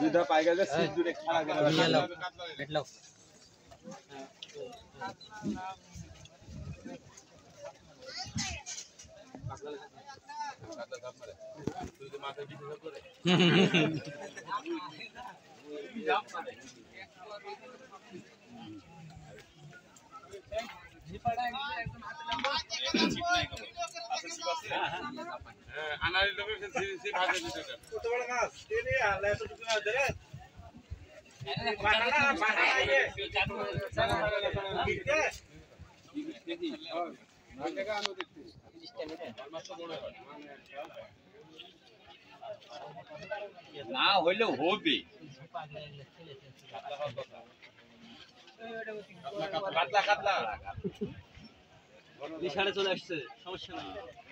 दूधा पाएगा तो सिर्फ़ दूध खाना करेगा ये लो बैठ लो पड़ा না হইলেও হবে। কাতলা কাতলা। নিশানে চলে আসছে সমস্যা নাই।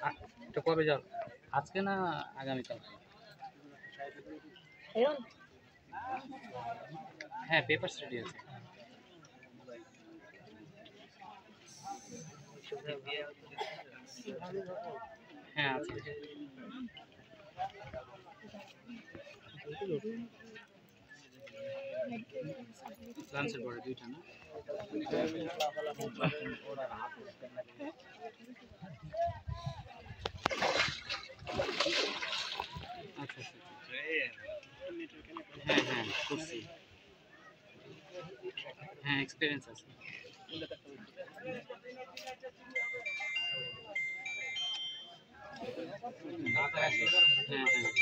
আ- তো কবে যাও আজকে না আগামীকাল হ্যাঁ পেপার স্টাডি আছে হ্যাঁ আছে লাঞ্চের পরে দুইটা না আচ্ছা আচ্ছা হ্যাঁ হ্যাঁ করছি হ্যাঁ এক্সপিরিয়েন্স আছে হ্যাঁ হ্যাঁ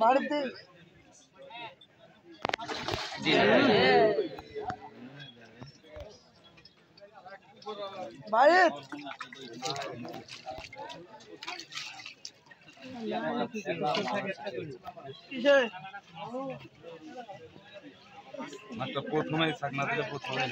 বাড়িতে প্রথমে থাকনা দিলে প্রথমে